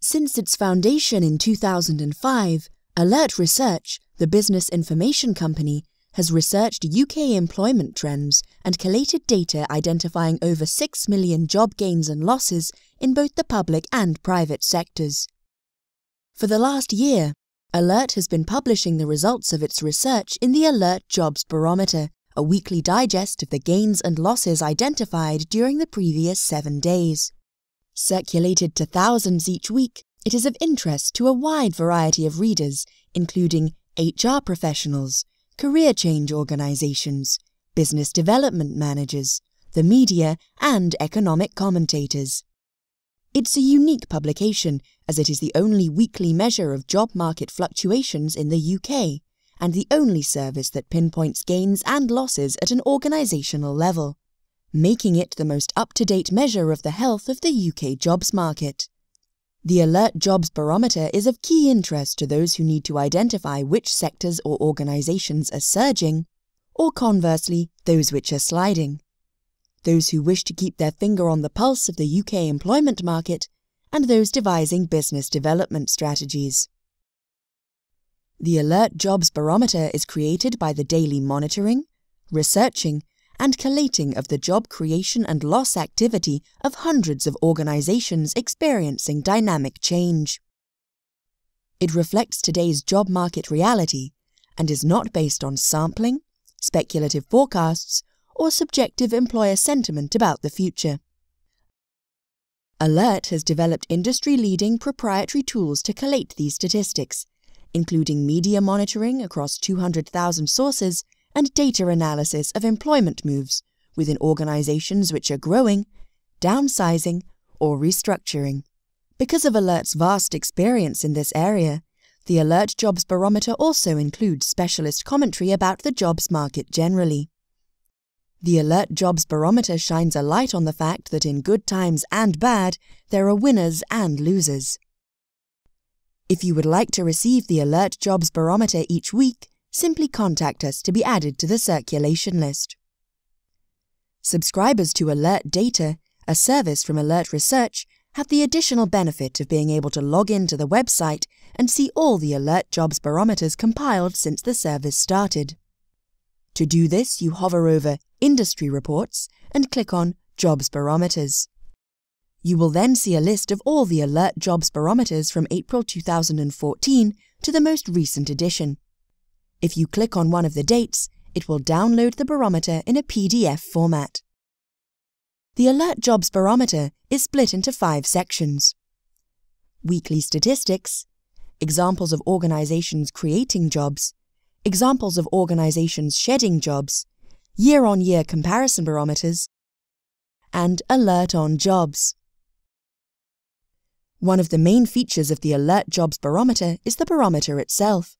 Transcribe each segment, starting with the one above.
Since its foundation in 2005, Alert Research, the business information company, has researched UK employment trends and collated data identifying over 6 million job gains and losses in both the public and private sectors. For the last year, Alert has been publishing the results of its research in the Alert Jobs Barometer, a weekly digest of the gains and losses identified during the previous seven days. Circulated to thousands each week, it is of interest to a wide variety of readers, including HR professionals, career change organizations, business development managers, the media, and economic commentators. It's a unique publication as it is the only weekly measure of job market fluctuations in the UK and the only service that pinpoints gains and losses at an organisational level, making it the most up-to-date measure of the health of the UK jobs market. The Alert Jobs Barometer is of key interest to those who need to identify which sectors or organisations are surging, or conversely, those which are sliding. Those who wish to keep their finger on the pulse of the UK employment market, and those devising business development strategies. The Alert Jobs Barometer is created by the daily monitoring, researching, and collating of the job creation and loss activity of hundreds of organisations experiencing dynamic change. It reflects today's job market reality and is not based on sampling, speculative forecasts, or subjective employer sentiment about the future. Alert has developed industry-leading proprietary tools to collate these statistics, including media monitoring across 200,000 sources and data analysis of employment moves within organizations which are growing, downsizing, or restructuring. Because of Alert's vast experience in this area, the Alert Jobs Barometer also includes specialist commentary about the jobs market generally. The Alert Jobs Barometer shines a light on the fact that in good times and bad, there are winners and losers. If you would like to receive the Alert Jobs Barometer each week, simply contact us to be added to the circulation list. Subscribers to Alert Data, a service from Alert Research, have the additional benefit of being able to log into the website and see all the Alert Jobs barometers compiled since the service started. To do this, you hover over Industry Reports and click on Jobs Barometers. You will then see a list of all the Alert Jobs barometers from April 2014 to the most recent edition. If you click on one of the dates, it will download the barometer in a PDF format. The Alert Jobs Barometer is split into five sections. Weekly statistics, examples of organizations creating jobs, examples of organizations shedding jobs, year-on-year -year comparison barometers, and Alert on Jobs. One of the main features of the Alert Jobs Barometer is the barometer itself.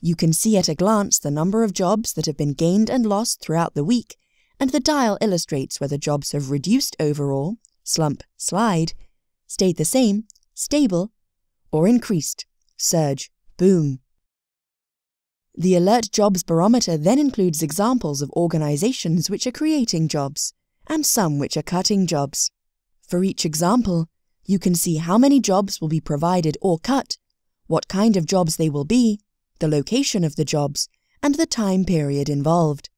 You can see at a glance the number of jobs that have been gained and lost throughout the week, and the dial illustrates whether jobs have reduced overall, slump, slide, stayed the same, stable, or increased, surge, boom. The Alert Jobs Barometer then includes examples of organizations which are creating jobs, and some which are cutting jobs. For each example, you can see how many jobs will be provided or cut, what kind of jobs they will be, the location of the jobs, and the time period involved.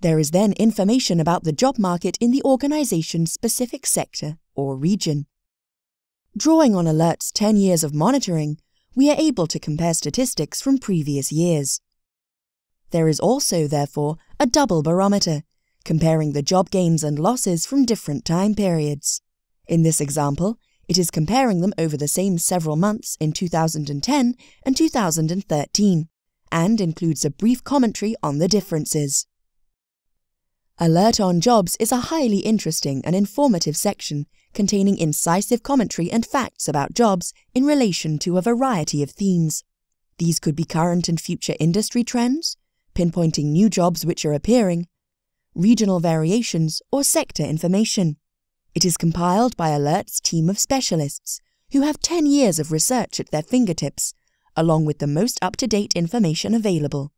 There is then information about the job market in the organization's specific sector or region. Drawing on Alert's 10 years of monitoring, we are able to compare statistics from previous years. There is also, therefore, a double barometer, comparing the job gains and losses from different time periods. In this example, it is comparing them over the same several months in 2010 and 2013, and includes a brief commentary on the differences. Alert on Jobs is a highly interesting and informative section containing incisive commentary and facts about jobs in relation to a variety of themes. These could be current and future industry trends, pinpointing new jobs which are appearing, regional variations, or sector information. It is compiled by Alert's team of specialists who have 10 years of research at their fingertips, along with the most up-to-date information available.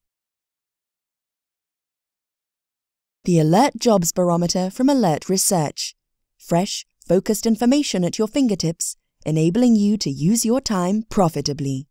The Alert Jobs Barometer from Alert Research. Fresh, focused information at your fingertips enabling you to use your time profitably.